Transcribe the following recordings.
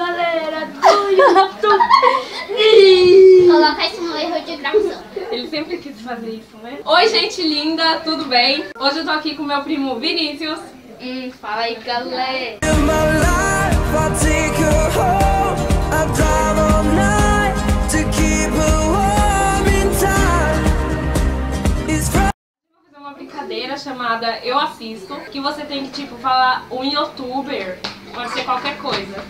galera do YouTube. Coloca isso no erro de gravação. Ele sempre quis fazer isso, né? Oi, gente linda, tudo bem? Hoje eu tô aqui com meu primo Vinícius. Hum, fala aí, galera. Chamada Eu Assisto, que você tem que, tipo, falar um youtuber, pode ser qualquer coisa.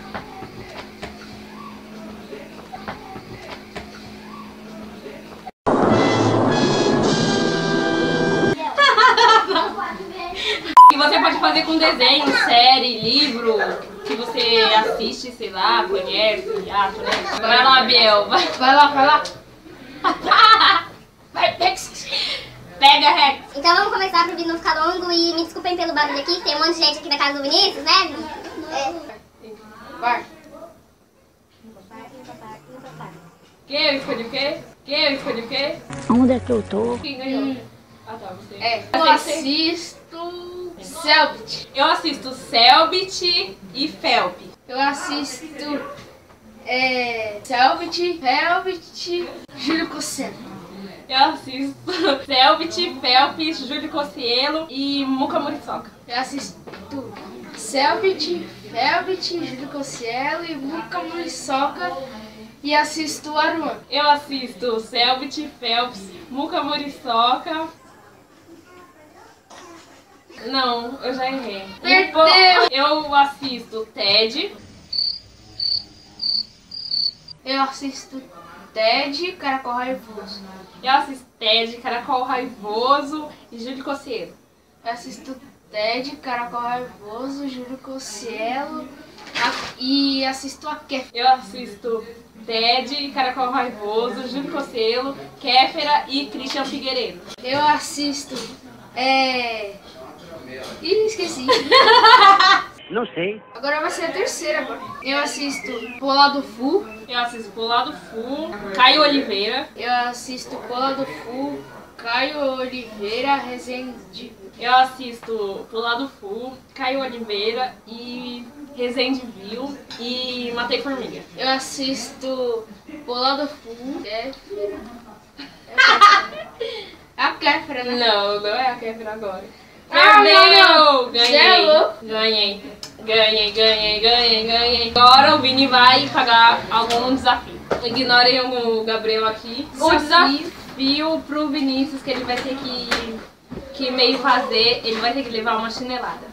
Você pode fazer com desenho, série, livro, que você assiste, sei lá, conhece, acha, né? Vai lá, Biel, vai. Vai lá, vai lá. Vai, Rex. Pega, Rex. Então vamos começar pro vídeo não ficar longo e me desculpem pelo barulho aqui, tem um monte de gente aqui na casa do Vinícius, né? É. Vai. Quem eu escolhi o quê? Quem eu escolhi o quê? Onde é que eu tô? Quem ganhou? Ah tá, você. É. Eu assisto Selbit. Eu assisto Selbit e Felp. Eu assisto é, Selbit, Selbit, Júlio Cosseno. Eu assisto Selbit, Felp, Júlio Cossielo e Muca Muriçoca. Eu assisto Selbit, Selbit, Júlio Cossielo e Muca Muriçoca e assisto Aruan. Eu assisto Selbit, Phelps, Muca Muriçoca. Não, eu já errei. Perdeu! Eu assisto Ted. Eu assisto Ted, Caracol Raivoso. Eu assisto Ted, Caracol Raivoso e Júlio Cossielo. Eu assisto Ted, Caracol Raivoso, Júlio Cossielo e assisto a Kef. Eu assisto Ted, Caracol Raivoso, Júlio Cossielo, Kéfera e Christian Figueiredo. Eu assisto. É. Esqueci. Não sei. Agora vai ser a terceira. Eu assisto Pola do Fu. Eu assisto Polado Full, Caio Oliveira. Eu assisto Pola do Fu, Caio Oliveira, Rezende. Eu assisto Polado Full, Caio Oliveira e Resende Viu e Matei Formiga. Eu assisto Pola do Fu, Kéfera. É a Kéfera, né? Não, não é a Kéfera agora. Ah, não, não. Ganhei. Cê é louco. Ganhei. Ganhei, ganhei, ganhei, ganhei. Agora o Vini vai pagar algum desafio. Ignorem o Gabriel aqui. O Desafio. pro Vinícius que ele vai ter que, que meio fazer, ele vai ter que levar uma chinelada.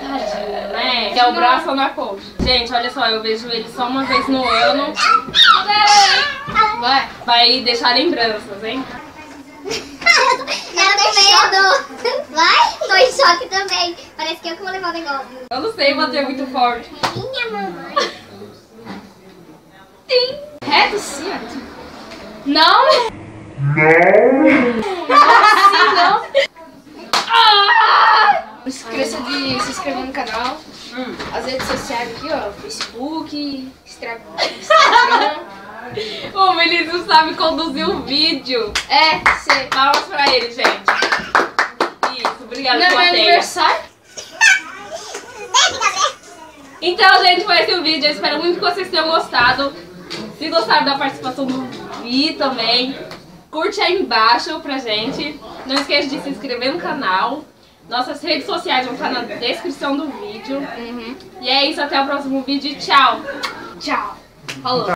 Tadinho, né? Que é o braço na coxa. Gente, olha só, eu vejo ele só uma vez no ano. Vai. Vai deixar lembranças, hein? Eu tô medo. Choque também. Parece que eu que vou levar o negócio. Eu não sei bater muito forte. Minha mamãe. Reto sim, Não! Não! não! Ah! Não se esqueça de se inscrever no canal. As redes sociais aqui, ó. Facebook, Instagram. O Vinícius sabe conduzir um vídeo. É, você. Palmas pra ele, gente. Obrigada, Não é meu aniversário? Então, gente, foi esse o vídeo. Eu espero muito que vocês tenham gostado. Se gostaram da participação do Vi também, curte aí embaixo pra gente. Não esqueça de se inscrever no canal. Nossas redes sociais vão estar na descrição do vídeo. E é isso, até o próximo vídeo. Tchau! Tchau. Falou.